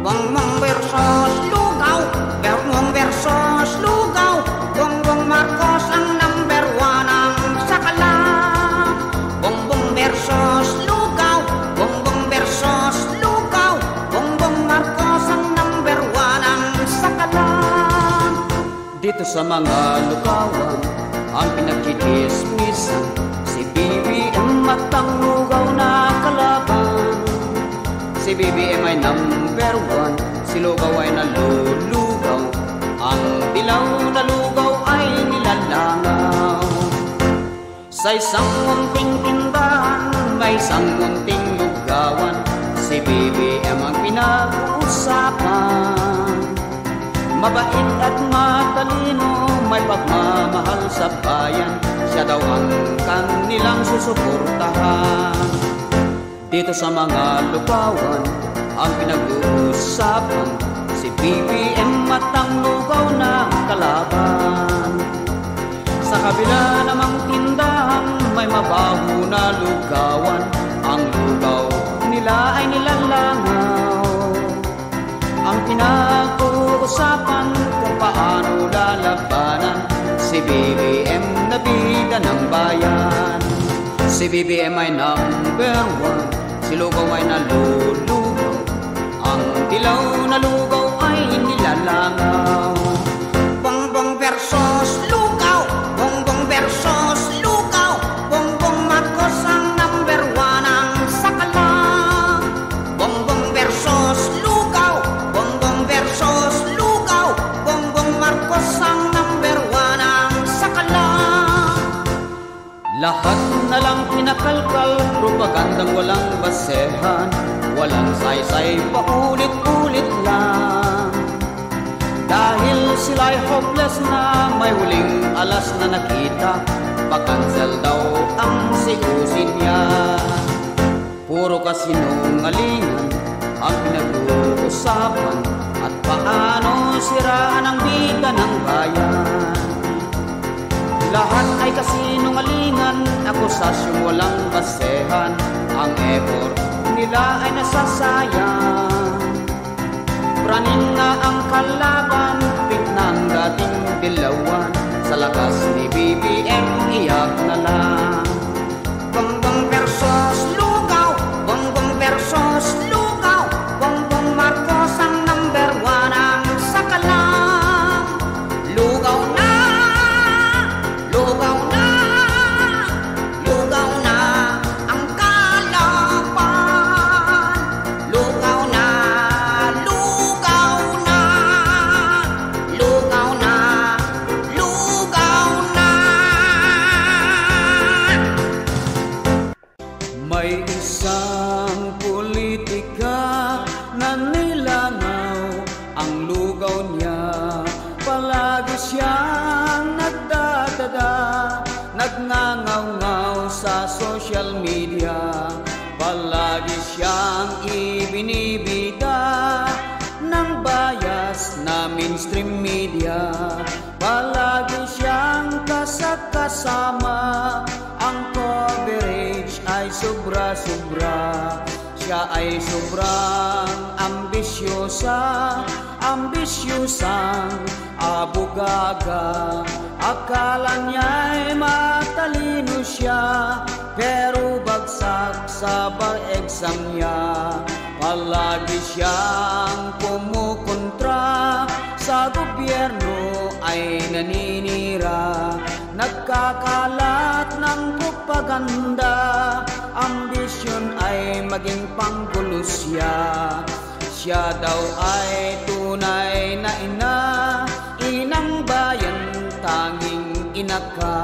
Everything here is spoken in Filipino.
Bongbong versus Lugaw Bongbong versus Lugaw Bongbong Marcos ang number one ang sakala Bongbong versus Lugaw Bongbong versus Lugaw Bongbong Marcos ang number one ang sakala Dito sa mga lugawan Ang pinagkikismisan Si BBM Si BBM ay number one. Si lugaw ay nalulugaw. Ang dilaw na lugaw ay nilalangaw. Sa isang munting tindahan May isang munting lugawan Si BBM ang pinag-uusapan. Mabait at matalino, may pagmamahal sa bayan. Siya daw ang kanilang susuportahan Dito sa mga lugawan, ang pinag-uusapan Si BBM at ang lugaw na kalaban. Sa kabila namang tindahan, may mabaho na lugawan Ang lugaw nila ay nilalangaw. Ang pinag-uusapan kung paano lalabanan Si BBM na bida ng bayan. Si BBM ay number one Si lugaw ay Lahat na lang pinakalkal Propagandang walang basehan. Walang saysay paulit-ulit lang. Dahil sila'y hopeless na May huling alas na nakita. Pakansel daw ang sikusin niya. Puro kasinungalingan ang pinag-uusapan. At paano siraan ang bida ng bayan kasinungalingan, akusasyong walang basehan. Ang effort nila ay nasasayang. Praning nga ang kalaban, ng dating dilawan. Sa lakas ni BBM, iyak Nagngangaw-ngaw sa social media. Palagi siyang ibinibida ng bias na mainstream media. Palagi siyang kasakasama. Ang coverage ay sobra-sobra. Siya ay sobrang ambisyosa Ambisyosang abugaga exam niya Palagi siyang kumukontra. Sa gobyerno ay naninira Nagkakalat ng propaganda. Ambisyon ay maging panggulo siya. Daw ay tunay na ina Inang bayan tanging ina ka